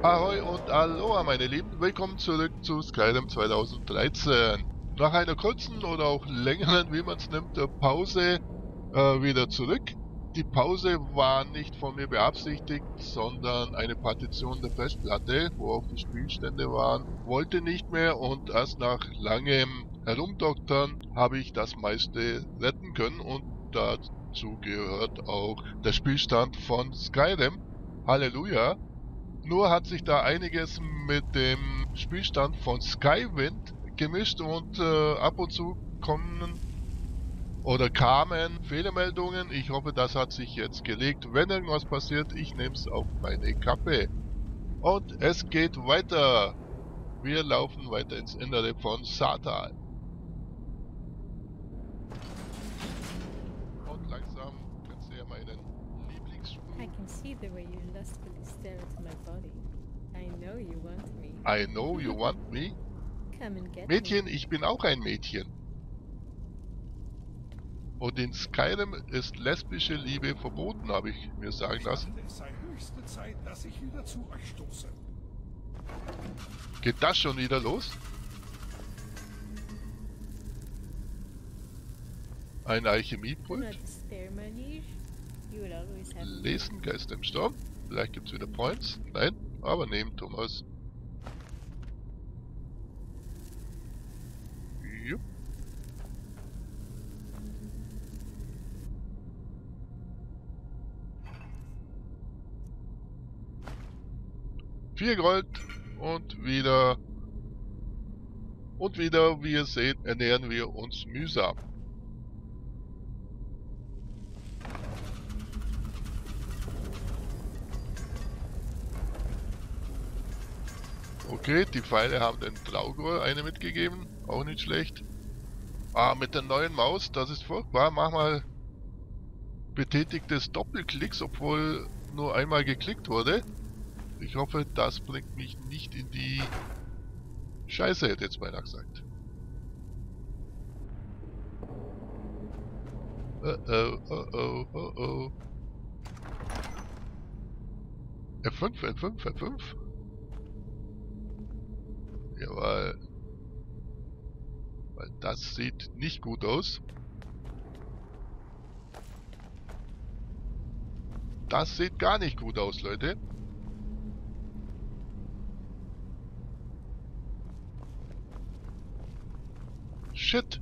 Ahoi und Aloha meine Lieben, willkommen zurück zu Skyrim 2013. Nach einer kurzen oder auch längeren, wie man es nimmt, Pause äh, wieder zurück. Die Pause war nicht von mir beabsichtigt, sondern eine Partition der Festplatte, wo auch die Spielstände waren, wollte nicht mehr und erst nach langem Herumdoktern habe ich das meiste retten können und dazu gehört auch der Spielstand von Skyrim. Halleluja! Nur hat sich da einiges mit dem Spielstand von Skywind gemischt und äh, ab und zu kommen oder kamen Fehlermeldungen. Ich hoffe, das hat sich jetzt gelegt. Wenn irgendwas passiert, ich nehme es auf meine Kappe. Und es geht weiter. Wir laufen weiter ins Innere von Satal. Und langsam kannst du ja meinen Lieblingsschuh. I can see the way you lustfully stare at my body. I know you want me. I know you want me. Come and get Mädchen, me. ich bin auch ein Mädchen. Und in Skyrim ist lesbische Liebe verboten, habe ich mir sagen lassen. Es sei höchste Zeit, dass ich wieder zu euch stoße. Geht das schon wieder los? Ein Alchemiepult? Lesen, Geist im Sturm. Vielleicht gibt's wieder Points. Nein, aber nehmen, Thomas. Jupp. Vier Gold und wieder und wieder, wie ihr seht, ernähren wir uns mühsam. Okay, die Pfeile haben den Traugor eine mitgegeben. Auch nicht schlecht. Ah, mit der neuen Maus, das ist furchtbar. Mach mal betätigt des Doppelklicks, obwohl nur einmal geklickt wurde. Ich hoffe, das bringt mich nicht in die Scheiße, hätte jetzt beinahe gesagt. Oh oh, oh oh, oh oh. F5, F5, F5. Jawohl. Weil das sieht nicht gut aus. Das sieht gar nicht gut aus, Leute. Shit.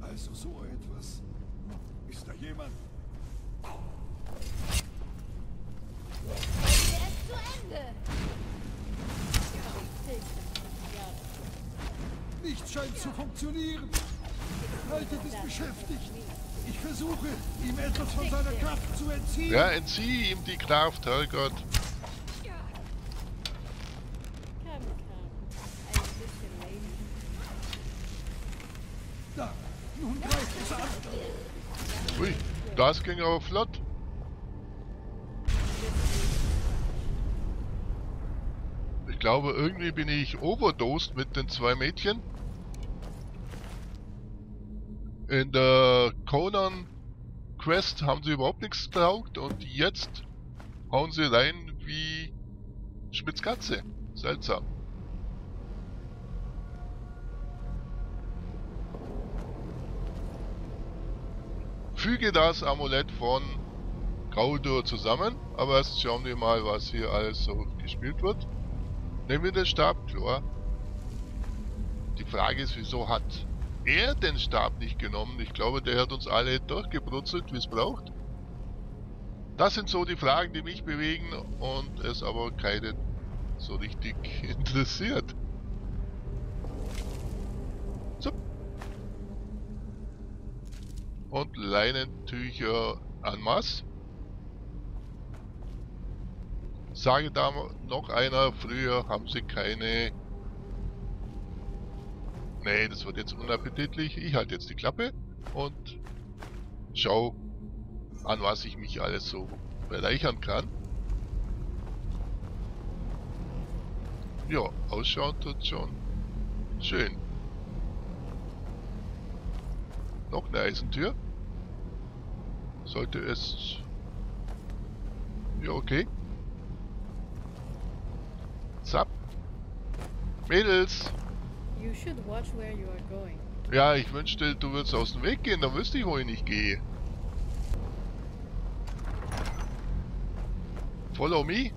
Also so etwas. Ist da jemand? Nichts scheint zu funktionieren. Haltet es beschäftigt. Ich versuche, ihm etwas von seiner Kraft zu entziehen. Ja, entzieh ihm die Kraft, Herrgott. Da, nun greift es an. Ui, das ging aber flott. Ich glaube, irgendwie bin ich overdosed mit den zwei Mädchen. In der Conan Quest haben sie überhaupt nichts getaugt und jetzt hauen sie rein wie Schmitzkatze. Seltsam. Füge das Amulett von Gaudur zusammen, aber erst schauen wir mal, was hier alles so gespielt wird. Nehmen wir den Stab, klar. Die Frage ist, wieso hat er den Stab nicht genommen? Ich glaube, der hat uns alle durchgebrutzelt, wie es braucht. Das sind so die Fragen, die mich bewegen und es aber keinen so richtig interessiert. So. Und Leinentücher en masse. Sage da noch einer, früher haben sie keine... Nee, das wird jetzt unappetitlich. Ich halte jetzt die Klappe und schau an, was ich mich alles so bereichern kann. Ja, ausschauen tut schon schön. noch eine Eisentür. Sollte es... Ja, okay. Zap. Mädels! You should watch where you are going. Ja, ich wünschte, du würdest aus dem Weg gehen, dann wüsste ich, wo ich nicht gehe. Follow me.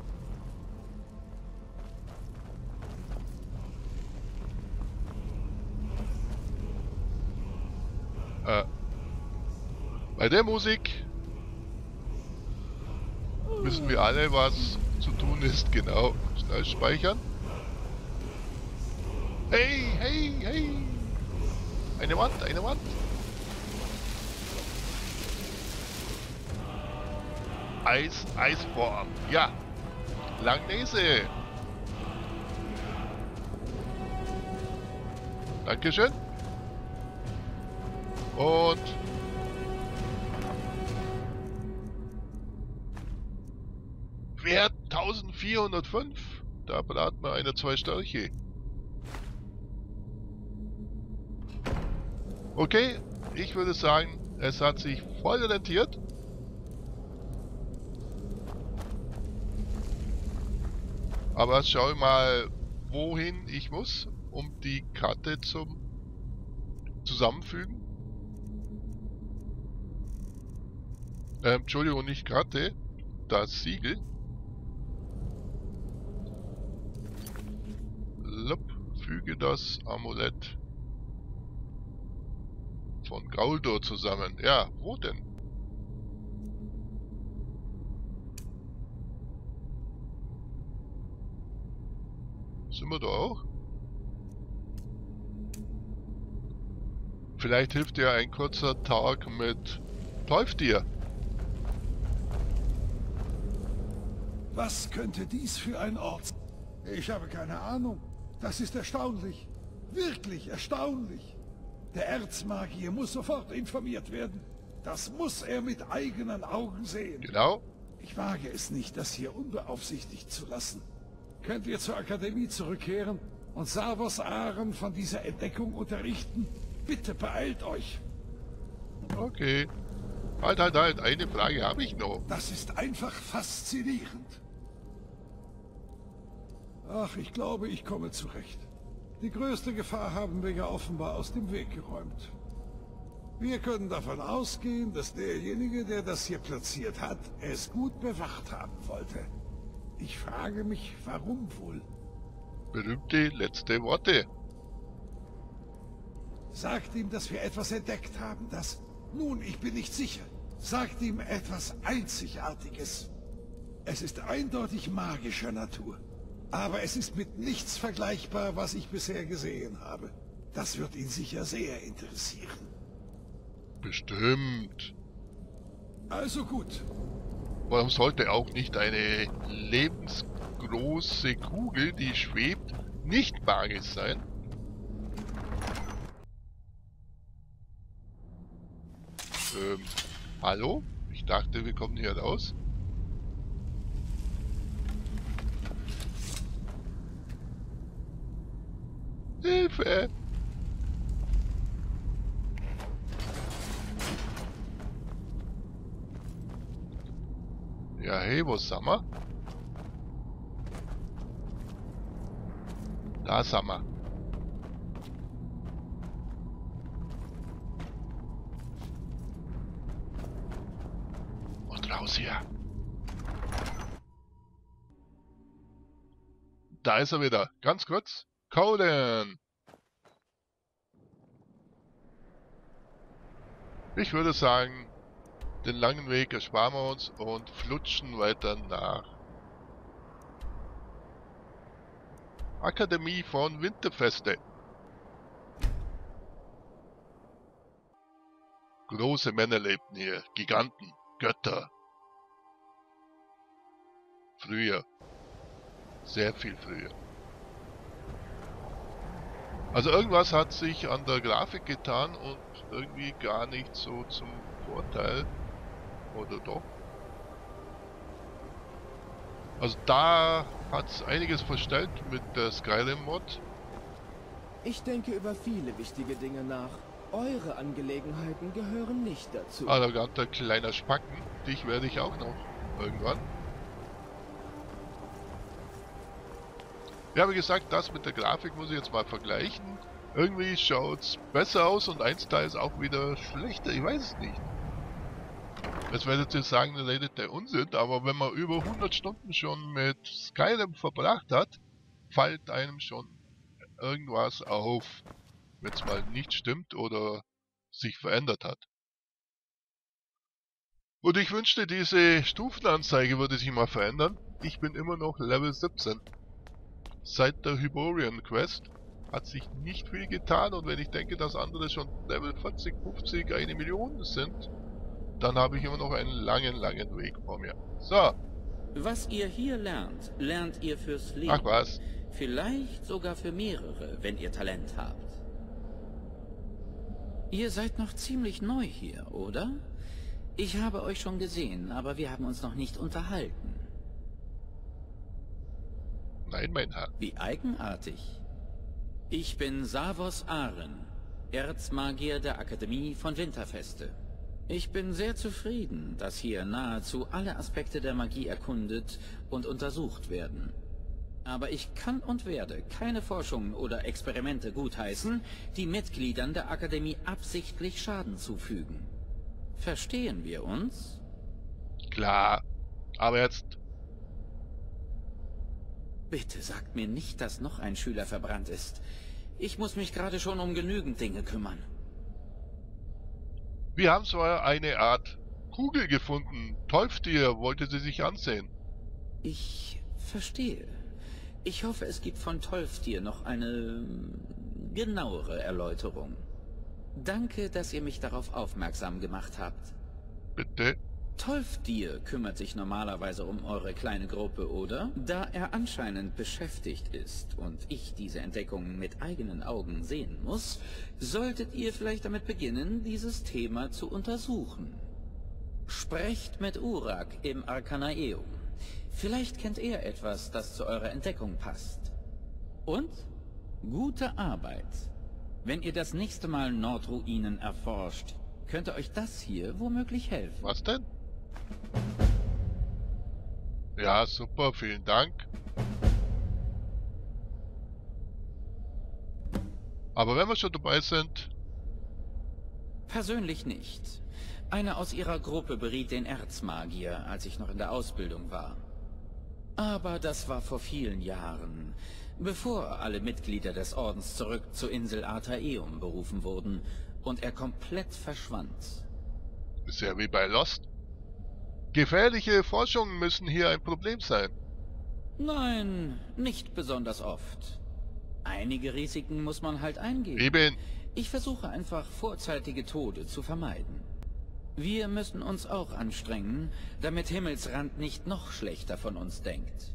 Äh, bei der Musik wissen wir alle, was zu tun ist. Genau. Schnell speichern. Hey, hey, hey. Eine Wand, eine Wand. Eis, Eisform. Ja. Langnese. Dankeschön. Und... Wert 1405. Da braten wir eine zwei Störche. Okay, ich würde sagen, es hat sich voll rentiert. Aber schau mal, wohin ich muss, um die Karte zum Zusammenfügen. Ähm, Entschuldigung, nicht Karte, das Siegel. Lup, füge das Amulett von Gauldur zusammen. Ja, wo denn? Sind wir da auch? Vielleicht hilft dir ein kurzer Tag mit Teuftier. Was könnte dies für ein Ort sein? Ich habe keine Ahnung. Das ist erstaunlich. Wirklich erstaunlich. Der Erzmagier muss sofort informiert werden. Das muss er mit eigenen Augen sehen. Genau. Ich wage es nicht, das hier unbeaufsichtigt zu lassen. Könnt ihr zur Akademie zurückkehren und Savos Aren von dieser Entdeckung unterrichten? Bitte beeilt euch. Okay. Halt, halt, halt. Eine Frage habe ich noch. Das ist einfach faszinierend. Ach, ich glaube, ich komme zurecht. Die größte Gefahr haben wir ja offenbar aus dem Weg geräumt. Wir können davon ausgehen, dass derjenige, der das hier platziert hat, es gut bewacht haben wollte. Ich frage mich, warum wohl? Berühmte letzte Worte. Sagt ihm, dass wir etwas entdeckt haben, das... Nun, ich bin nicht sicher. Sagt ihm etwas Einzigartiges. Es ist eindeutig magischer Natur. Aber es ist mit nichts vergleichbar, was ich bisher gesehen habe. Das wird ihn sicher sehr interessieren. Bestimmt. Also gut. Warum sollte auch nicht eine lebensgroße Kugel, die schwebt, nicht magisch sein? Ähm, hallo? Ich dachte, wir kommen hier raus. Hilfe! Ja, hey, wo sind wir? Da sind wir. Und raus hier. Da ist er wieder. Ganz kurz. Coden. Ich würde sagen, den langen Weg ersparen wir uns und flutschen weiter nach Akademie von Winterfeste. Große Männer lebten hier, Giganten, Götter. Früher. Sehr viel früher. Also irgendwas hat sich an der Grafik getan und irgendwie gar nicht so zum Vorteil. Oder doch? Also da hat es einiges verstellt mit der Skyrim-Mod. Ich denke über viele wichtige Dinge nach. Eure Angelegenheiten gehören nicht dazu. Arroganter kleiner Spacken. Dich werde ich auch noch irgendwann. Ja, wie gesagt, das mit der Grafik muss ich jetzt mal vergleichen. Irgendwie schaut's besser aus und eins da ist auch wieder schlechter. Ich weiß es nicht. Das werdet ihr sagen, redet der Unsinn, aber wenn man über 100 Stunden schon mit Skyrim verbracht hat, fällt einem schon irgendwas auf, wenn es mal nicht stimmt oder sich verändert hat. Und ich wünschte, diese Stufenanzeige würde sich mal verändern. Ich bin immer noch Level 17. Seit der Hyborian Quest hat sich nicht viel getan und wenn ich denke, dass andere schon Level 40, 50, eine Million sind, dann habe ich immer noch einen langen, langen Weg vor mir. So. Was ihr hier lernt, lernt ihr fürs Leben. Ach was. Vielleicht sogar für mehrere, wenn ihr Talent habt. Ihr seid noch ziemlich neu hier, oder? Ich habe euch schon gesehen, aber wir haben uns noch nicht unterhalten. Nein, mein Herr. Wie eigenartig. Ich bin Savos Aren, Erzmagier der Akademie von Winterfeste. Ich bin sehr zufrieden, dass hier nahezu alle Aspekte der Magie erkundet und untersucht werden. Aber ich kann und werde keine Forschungen oder Experimente gutheißen, die Mitgliedern der Akademie absichtlich Schaden zufügen. Verstehen wir uns? Klar. Aber jetzt... Bitte sagt mir nicht, dass noch ein Schüler verbrannt ist. Ich muss mich gerade schon um genügend Dinge kümmern. Wir haben zwar eine Art Kugel gefunden. Teuftier wollte sie sich ansehen. Ich verstehe. Ich hoffe, es gibt von Tolftier noch eine genauere Erläuterung. Danke, dass ihr mich darauf aufmerksam gemacht habt. Bitte? Tolftier kümmert sich normalerweise um eure kleine Gruppe, oder? Da er anscheinend beschäftigt ist und ich diese Entdeckung mit eigenen Augen sehen muss, solltet ihr vielleicht damit beginnen, dieses Thema zu untersuchen. Sprecht mit Urak im Arkanaeum. Vielleicht kennt er etwas, das zu eurer Entdeckung passt. Und? Gute Arbeit. Wenn ihr das nächste Mal Nordruinen erforscht, könnte euch das hier womöglich helfen. Was denn? Ja, super, vielen Dank. Aber wenn wir schon dabei sind... Persönlich nicht. Einer aus ihrer Gruppe beriet den Erzmagier, als ich noch in der Ausbildung war. Aber das war vor vielen Jahren, bevor alle Mitglieder des Ordens zurück zur Insel Artaeum berufen wurden und er komplett verschwand. Ist ja wie bei Lost. Gefährliche Forschungen müssen hier ein Problem sein. Nein, nicht besonders oft. Einige Risiken muss man halt eingehen. Eben. Ich versuche einfach vorzeitige Tode zu vermeiden. Wir müssen uns auch anstrengen, damit Himmelsrand nicht noch schlechter von uns denkt.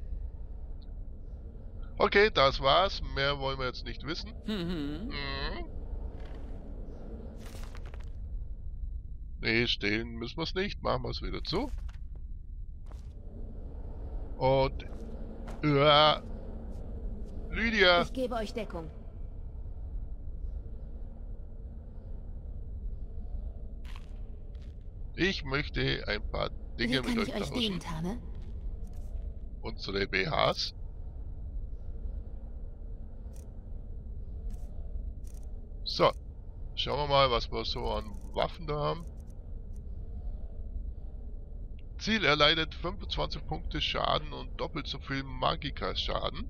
Okay, das war's. Mehr wollen wir jetzt nicht wissen. Mhm. Mhm. Nee, stehlen müssen wir es nicht. Machen wir es wieder zu. Und... Ja... Lydia! Ich gebe euch Deckung. Ich möchte ein paar Dinge Wie mit euch ich euch dienen, tauschen. Unsere BHs. So. Schauen wir mal, was wir so an Waffen da haben. Ziel erleidet 25 Punkte Schaden und doppelt so viel Magika-Schaden.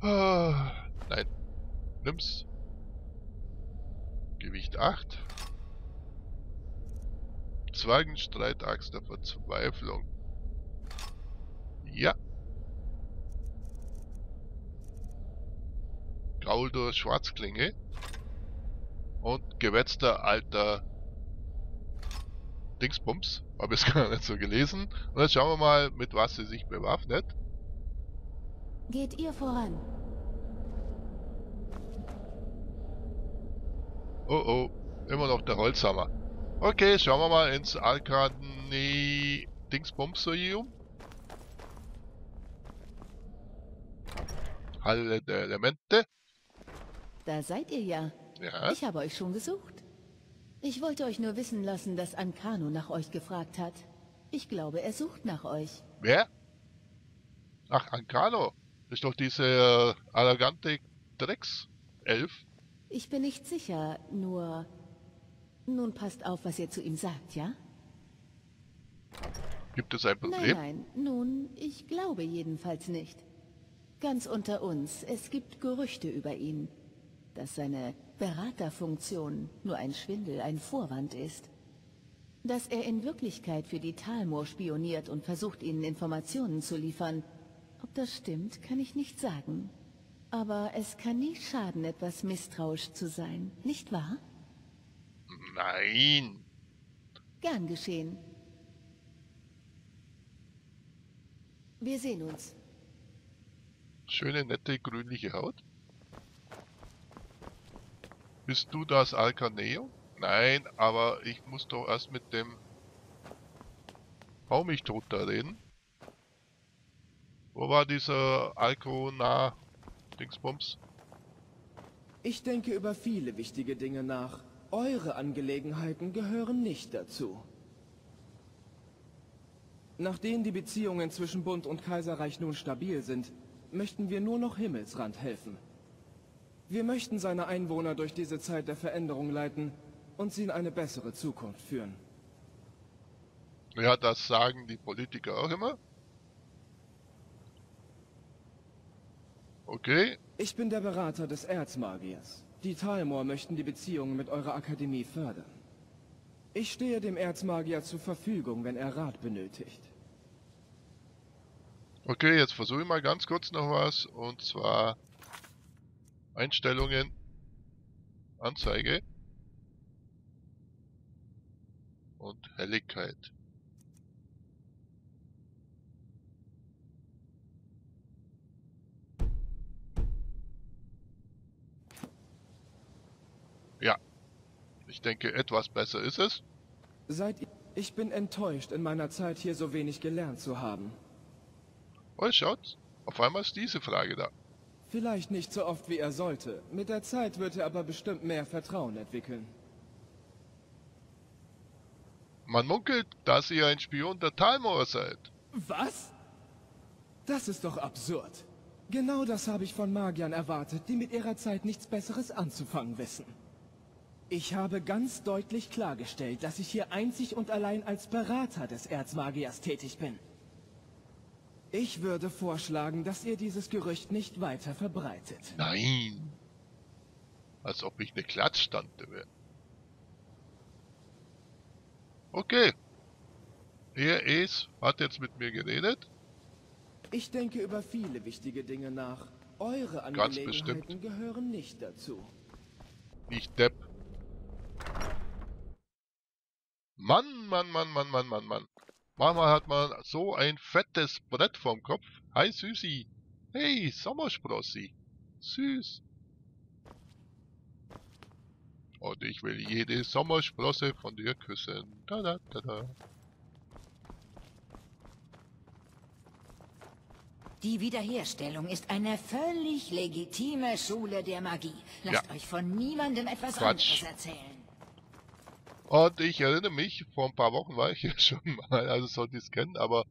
Ah, nein. Nimm's. Gewicht 8. Zwergenstreitaxt der Verzweiflung. Ja. Gauldur Schwarzklinge. Und gewetzter alter Dingsbums. Habe ich es gar nicht so gelesen. Und jetzt schauen wir mal, mit was sie sich bewaffnet. Geht ihr voran? Oh oh, immer noch der Holzhammer. Okay, schauen wir mal ins Arkane Dingsbumsorium. Halle der Elemente. Da seid ihr ja. Ja, Ich habe euch schon gesucht. Ich wollte euch nur wissen lassen, dass Ankano nach euch gefragt hat. Ich glaube, er sucht nach euch. wer? Ach, Ankano. Ist doch diese äh, arrogante Dreckself. Ich bin nicht sicher, nur... Nun passt auf, was ihr zu ihm sagt, ja? Gibt es ein Nein, Problem? nein. Nun, ich glaube jedenfalls nicht. Ganz unter uns, es gibt Gerüchte über ihn, dass seine Beraterfunktion nur ein Schwindel, ein Vorwand ist. Dass er in Wirklichkeit für die Talmor spioniert und versucht, ihnen Informationen zu liefern. Ob das stimmt, kann ich nicht sagen. Aber es kann nie schaden, etwas misstrauisch zu sein, nicht wahr? Nein. Gern geschehen. Wir sehen uns. Schöne, nette, grünliche Haut. Bist du das Alcaneo? Nein, aber ich muss doch erst mit dem Hau mich tot da reden. Wo war dieser Alcona Dingsbums? Ich denke über viele wichtige Dinge nach. Eure Angelegenheiten gehören nicht dazu. Nachdem die Beziehungen zwischen Bund und Kaiserreich nun stabil sind, möchten wir nur noch Himmelsrand helfen. Wir möchten seine Einwohner durch diese Zeit der Veränderung leiten und sie in eine bessere Zukunft führen. Ja, das sagen die Politiker auch immer. Okay, Ich bin der Berater des Erzmagiers. Die Talmor möchten die Beziehungen mit eurer Akademie fördern. Ich stehe dem Erzmagier zur Verfügung, wenn er Rat benötigt. okay, jetzt versuche ich mal ganz kurz noch was. Und zwar Einstellungen, Anzeige und Helligkeit. Ja, ich denke, etwas besser ist es. Seid ihr... Ich bin enttäuscht, in meiner Zeit hier so wenig gelernt zu haben. Oh, schaut, auf einmal ist diese Frage da. Vielleicht nicht so oft, wie er sollte. Mit der Zeit wird er aber bestimmt mehr Vertrauen entwickeln. Man munkelt, dass ihr ein Spion der Talmor seid. Was? Das ist doch absurd. Genau das habe ich von Magiern erwartet, die mit ihrer Zeit nichts Besseres anzufangen wissen. Ich habe ganz deutlich klargestellt, dass ich hier einzig und allein als Berater des Erzmagiers tätig bin. Ich würde vorschlagen, dass ihr dieses Gerücht nicht weiter verbreitet. Nein. Als ob ich eine Klatschstante wäre. Okay. Er ist, hat jetzt mit mir geredet. Ich denke über viele wichtige Dinge nach. Eure Angelegenheiten gehören nicht dazu. Nicht Depp. Mann, Mann, Mann, Mann, Mann, Mann, Mann. Manchmal hat man so ein fettes Brett vorm Kopf. Hi Süßi. Hey, Sommersprossi. Süß. Und ich will jede Sommersprosse von dir küssen. Da, da, da, da. Die Wiederherstellung ist eine völlig legitime Schule der Magie. Lasst Ja. euch von niemandem etwas Quatsch. anderes erzählen. Und ich erinnere mich, vor ein paar Wochen war ich hier schon mal, also sollte ich es kennen, aber...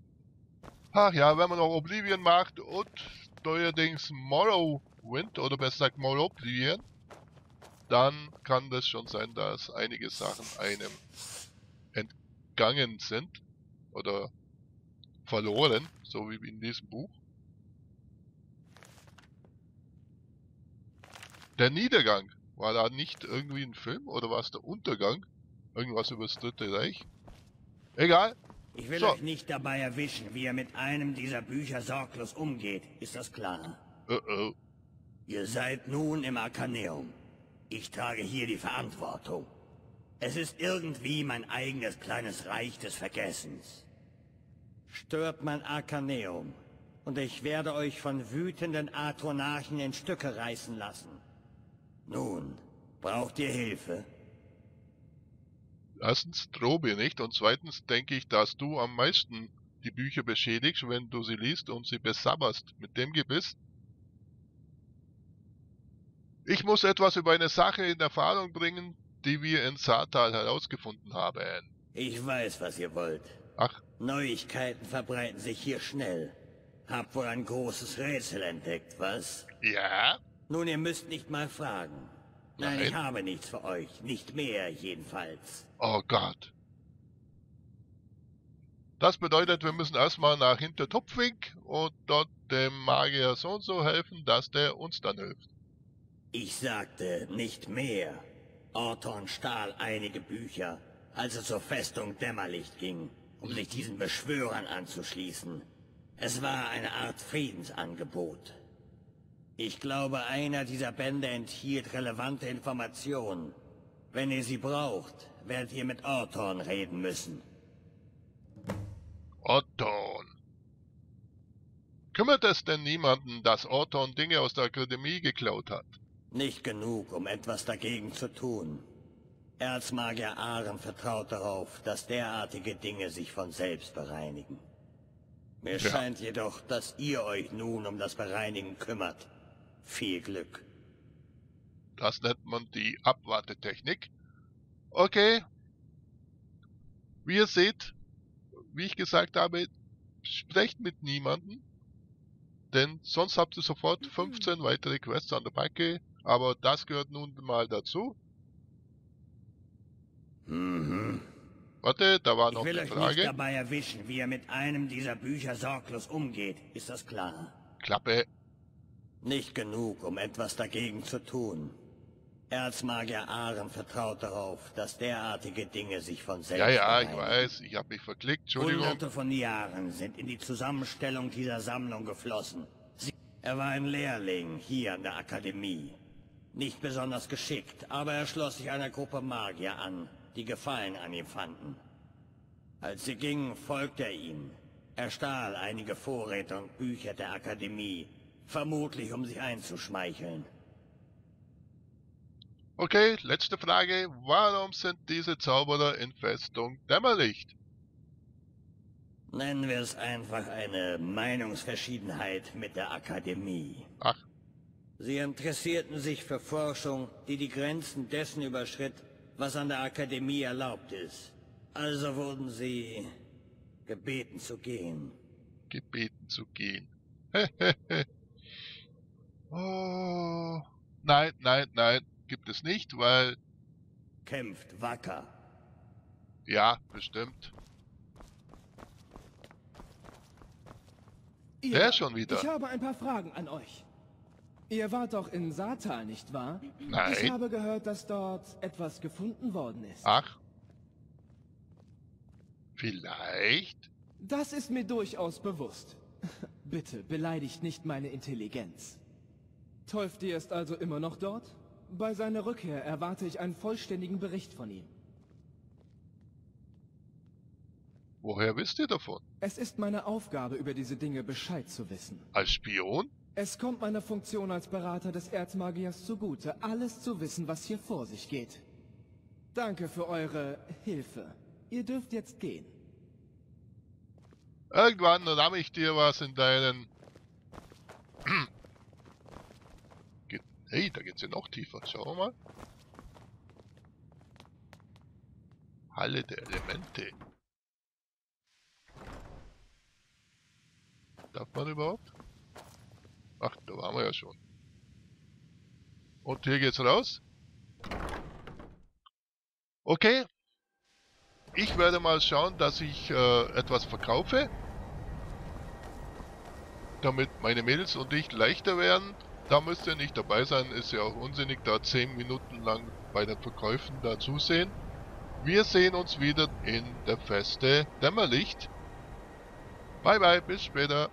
Ach ja, wenn man noch Oblivion macht und neuerdings Morrowind, oder besser gesagt Morrowind, dann kann das schon sein, dass einige Sachen einem entgangen sind oder verloren, so wie in diesem Buch. Der Niedergang, war da nicht irgendwie ein Film oder war es der Untergang? Irgendwas über das Dritte Reich? Egal. Ich will So. euch nicht dabei erwischen, wie ihr mit einem dieser Bücher sorglos umgeht. Ist das klar? Oh oh. Ihr seid nun im Arkaneum. Ich trage hier die Verantwortung. Es ist irgendwie mein eigenes kleines Reich des Vergessens. Stört mein Arkaneum, und ich werde euch von wütenden Atronarchen in Stücke reißen lassen. Nun, braucht ihr Hilfe? Erstens Drobe nicht und zweitens denke ich, dass du am meisten die Bücher beschädigst, wenn du sie liest und sie besabberst mit dem Gebiss. Ich muss etwas über eine Sache in Erfahrung bringen, die wir in Saartal herausgefunden haben. Ich weiß, was ihr wollt. Ach, Neuigkeiten verbreiten sich hier schnell. Habt wohl ein großes Rätsel entdeckt, was? ja? Nun, ihr müsst nicht mal fragen. Nein, Nein. ich habe nichts für euch. Nicht mehr, jedenfalls. Oh Gott. Das bedeutet, wir müssen erstmal nach Hintertupfing und dort dem Magier so und so helfen, dass der uns dann hilft. Ich sagte nicht mehr. Orton stahl einige Bücher, als er zur Festung Dämmerlicht ging, um sich diesen Beschwörern anzuschließen. Es war eine Art Friedensangebot. Ich glaube, einer dieser Bände enthielt relevante Informationen. Wenn ihr sie braucht, werdet ihr mit Orton reden müssen. Otton. Kümmert es denn niemanden, dass Otton Dinge aus der Akademie geklaut hat? Nicht genug, um etwas dagegen zu tun. Erzmagier Aren vertraut darauf, dass derartige Dinge sich von selbst bereinigen. Mir Ja. scheint jedoch, dass ihr euch nun um das Bereinigen kümmert. Viel Glück. Das nennt man die Abwartetechnik. Okay. Wie ihr seht, wie ich gesagt habe, sprecht mit niemandem. Denn sonst habt ihr sofort 15 weitere Quests an der Backe. Aber das gehört nun mal dazu. Mhm. Warte, da war Ich noch will eine euch nicht Frage. dabei erwischen, wie ihr mit einem dieser Bücher sorglos umgeht. Ist das klar? Klappe. Nicht genug, um etwas dagegen zu tun. Erzmagier Aren vertraut darauf, dass derartige Dinge sich von selbst Ja, ja, ich weiß, ich habe mich verklickt. Entschuldigung. Hunderte von Jahren sind in die Zusammenstellung dieser Sammlung geflossen. Sie er war ein Lehrling hier an der Akademie. Nicht besonders geschickt, aber er schloss sich einer Gruppe Magier an, die Gefallen an ihm fanden. Als sie gingen, folgte er ihnen. Er stahl einige Vorräte und Bücher der Akademie, vermutlich um sich einzuschmeicheln. Okay, letzte Frage. Warum sind diese Zauberer in Festung Dämmerlicht? Nennen wir es einfach eine Meinungsverschiedenheit mit der Akademie. Ach, Sie interessierten sich für Forschung, die die Grenzen dessen überschritt, was an der Akademie erlaubt ist. Also wurden sie gebeten zu gehen. gebeten zu gehen. oh. Nein, nein, nein, gibt es nicht, weil, Kämpft wacker. ja, bestimmt. Ihr, Der schon wieder. Ich habe ein paar Fragen an euch. Ihr wart doch in Saartal, nicht wahr? Ich Nein. habe gehört, dass dort etwas gefunden worden ist. Ach. Vielleicht? Das ist mir durchaus bewusst. Bitte, beleidigt nicht meine Intelligenz. Teufti ist also immer noch dort? Bei seiner Rückkehr erwarte ich einen vollständigen Bericht von ihm. Woher wisst ihr davon? Es ist meine Aufgabe, über diese Dinge Bescheid zu wissen. Als Spion? Es kommt meiner Funktion als Berater des Erzmagiers zugute, alles zu wissen, was hier vor sich geht. Danke für eure Hilfe. Ihr dürft jetzt gehen. Irgendwann ramm ich dir was in deinen... Hey, da geht's ja noch tiefer. Schauen wir mal. Halle der Elemente. Darf man überhaupt? Ach, da waren wir ja schon. Und hier geht's raus. Okay. Ich werde mal schauen, dass ich äh, etwas verkaufe. Damit meine Mädels und ich leichter werden. Da müsst ihr nicht dabei sein, ist ja auch unsinnig, da 10 Minuten lang bei den Verkäufen da zusehen. Wir sehen uns wieder in der Feste Dämmerlicht. Bye bye, bis später.